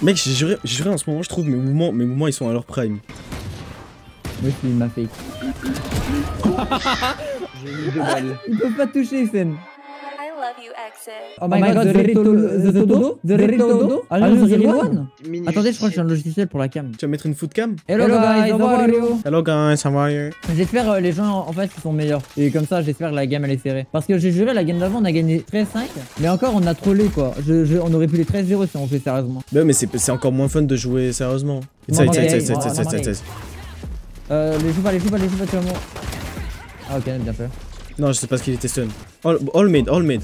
Mec, j'ai juré, j'ai juré en ce moment, je trouve mes mouvements, mes mouvements ils sont à leur prime. Moi il m'a fake. J'ai mis deux balles. Ils peuvent pas toucher, Sen. I love you, exit. Oh my god, the real the Todo, the real Todo, are you the real one? Mini Attendez, je crois que j'ai un logiciel pour la cam. Tu vas mettre une foot cam? Hello guys, how are you? Hello guys, how are you? J'espère euh, les gens en fait qui sont meilleurs. Et comme ça, j'espère que la game elle est serrée. Parce que j'ai juré, la game d'avant on a gagné 13-5. Mais encore, on a trollé quoi. Je, je- on aurait pu les 13-0 si on fait sérieusement. Bah mais c'est encore moins fun de jouer sérieusement. Non, non, non, Euh, les joue pas, les joue pas, les joue pas, tu vas mourir. Ah ok, bien fait. Non, je sais pas ce qu'il était stun. All, all mid, all mid.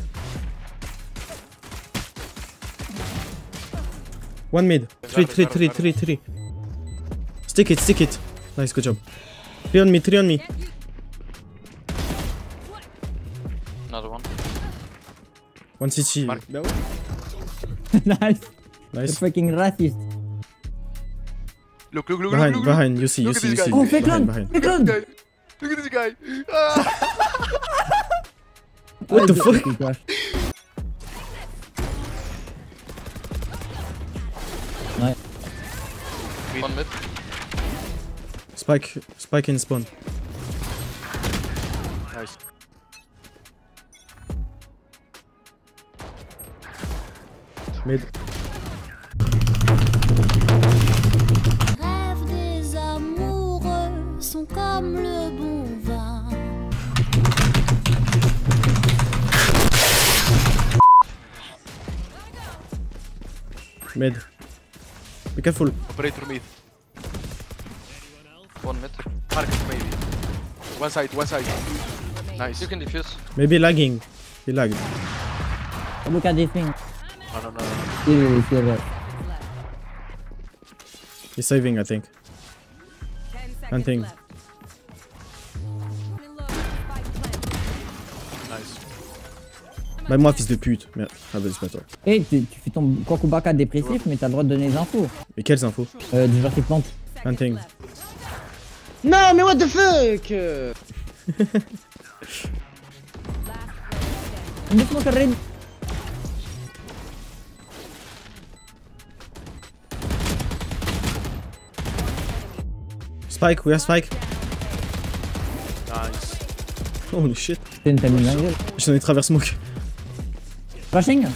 One mid. Three, three, three, three, three. Stick it, stick it. Nice, good job. Three on me, three on me. Another one. One CC. Mark. nice. You're Nice. fucking racist. Look, look, look, Behind, look, look, behind, you see, you Look at see, you this see. guy. Oh, fake Behind, clone behind. Fake clone look. Look at this guy. Ah. What the fuck Spike, spike in spawn. Nice. Mid. rêves des amoureux sont comme le bon vin. Mid. Be careful. Operator mid. One mid. Market maybe. One side, one side. Nice. You can defuse. Maybe lagging. He lagged. Look at this thing. No, no. no. Still, still. He's saving, I think. Hunting. Nice. Bah moi, fils de pute. Merde. Ah bah c'est pas toi. Eh, tu, tu fais ton Kokubaka dépressif, mais t'as le droit de donner des infos. Mais quelles infos Euh, du genre qui plante. Hunting. Non, mais what the fuck? Spike, we have Spike. Nice. Holy shit. T'as mis la gueule. J'en ai travers smoke. Flashing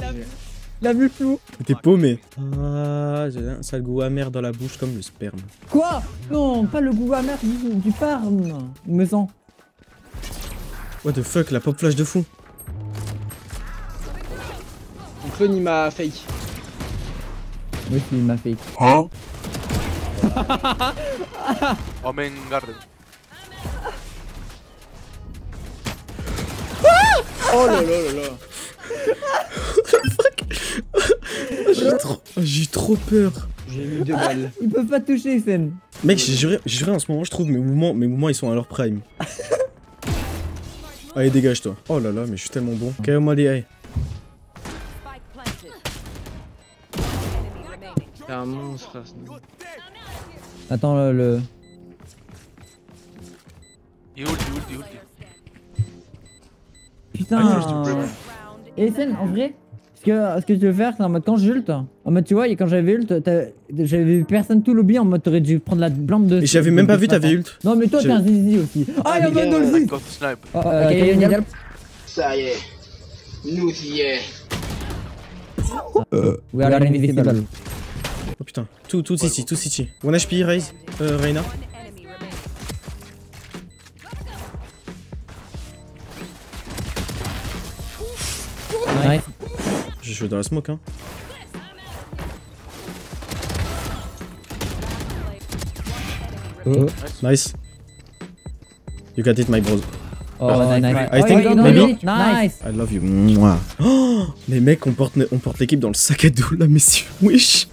Il a vu flou. T'es paumé. Ah, j'ai un sale goût amer dans la bouche comme le sperme. Quoi? Non, pas le goût amer du, du farm. Il me sent. What the fuck, la pop flash de fou. Mon clone il m'a fake. Moi il m'a fait. Omen garden. Oh là là là là. J'ai trop, j'ai trop peur. J'ai mis deux balles. Ils peuvent pas toucher, Sen. Mec, j'ai juré, j'ai juré en ce moment, je trouve mes mouvements, mes mouvements ils sont à leur prime. Allez, dégage-toi. Oh là là, mais je suis tellement bon. Ok, les T'es un monstre. Attends, le. le... Ulti. Putain. Et Sen, en vrai, que, ce que tu veux faire, c'est en mode quand j'ulte, en mode tu vois, et quand j'avais ult, j'avais vu personne tout lobby en mode t'aurais dû prendre la blinde de. Et j'avais même pas vu t'avais ult. Non, mais toi, t'es un zizi aussi. Ah, il y a mais pas de gars, zizi. Snipe. Oh, euh, Ça y est. Nous y est. We are invisible. Oh putain, tout, tout ici, tout ici. One HP, Raze, euh, Reina. Nice. J'ai joué dans la smoke, hein. Oh, Nice. You got it, my bros. oh nice. I think Oh, maybe- Nice. I love you. Mouah. Oh, mais mec, on porte, on porte l'équipe dans le sac à dos là, messieurs. Wesh.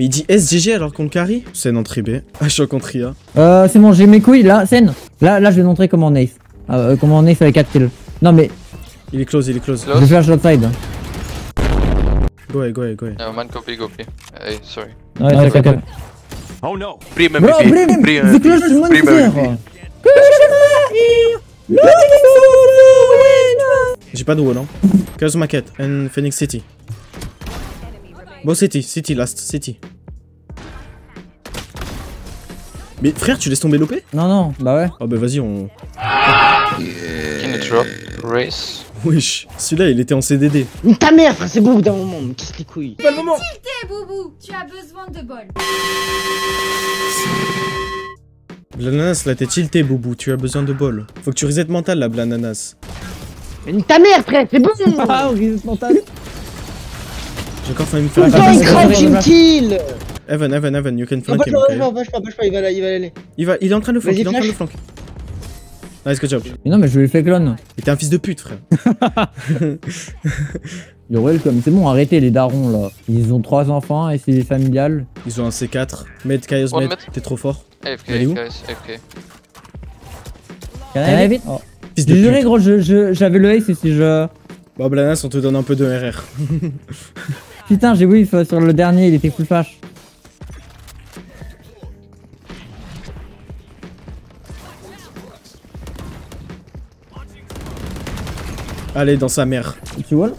Mais il dit SGG alors qu'on le carry Scène en tribé. Ah, je suis contre IA. Euh, c'est bon, j'ai mes couilles là, scène. Là, là, je vais montrer comment on ace. Ah, euh, comment on ace avec 4 kills. Non, mais Il est close, il est close. je flash l'outside. Go ahead, go ahead, go ahead. Yeah, man copy, copy. Hey, sorry. Ouais, c'est ok. Prime MVP. Brim, Prime The Prime. MVP. J'ai pas de wall, hein. Chaos Maquette and Phoenix City. Bon, City, City, last, City. Mais frère, tu laisses tomber l'OP Non, non, bah ouais. Oh bah vas-y, on... Drop race? Wesh, celui-là il était en CDD. Ta mère, frère, c'est bout d'un moment, me casse les couilles? T'es Boubou, tu as besoin de bol. Blananas, là t'es tilté, Boubou, tu as besoin de bol. Faut que tu reset mental là, Blananas. Mais ta mère, frère, c'est bon Ah, risque mental. J'ai encore failli me Tout faire le temps, il Ah, me ah, kill Evan, Evan, Evan, you can Non, flank bouge him, pas, okay? pas, bouge pas, pas, il va, il va, il va aller. Il, va, il est en train de le flank, il est en train de le flank. Nice, good job. Mais non, mais je lui ai fait clone. Et t'es un fils de pute, frère. Yo, welcome. C'est bon, arrêtez les darons là. Ils ont trois enfants et c'est familial. Ils ont un C4. Med, Chaos, One Med, t'es trop fort. AFK, Elle est où guys, AFK. Allez, vite. Oh. Fils de Désolé, pute. gros, j'avais le ace et si je. Bon, Blananas, on te donne un peu de RR. Putain, j'ai whiff euh, sur le dernier, il était full flash. Allez, dans sa mère. Tu wall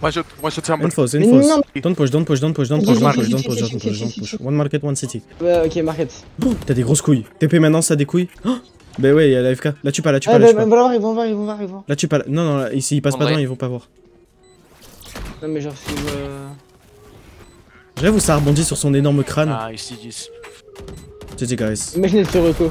One shot, one shot chamber. Infos, Mais infos. non. Don't push, don't push, don't push, don't push, don't push, don't push, don't push, vas-y, don't push. One market, one city. Ouais, ok, market. Oh, T'as des grosses couilles. TP maintenant, ça a des couilles. Oh bah ouais, il y a l'AFK. Là, tu pas, là, tu Ah, pas, là, bah, tu bah, pas. voir, ils vont voir, ils vont voir, ils vont voir. Là, tu pas. là. Non, non, là, ici, ils passent pas devant, ils vont pas voir. Non, mais genre, si. euh, J'avoue, ça rebondit sur son énorme crâne. Nice, GG's. GG, guys. Imaginez ce reco.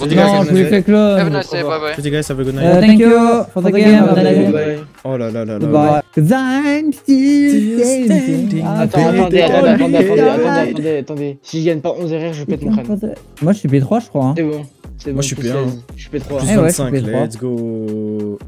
Guys? ai fait Have a clone. nice day, bye bye. GG, guys, have a good Euh, night. thank you for the game. Oh là là là là. I'm still standing. Attends, attendez, attendez, attendez, attendez, attendez, attendez, attendez. Si je gagne pas 11 RR, je pète mon crâne. Moi, je suis P3, je crois. hein. C'est bon. C'est bon. Moi, je suis plus P1. 16. Je suis P3. Plus Eh ouais, 25, je fais trois. let's go.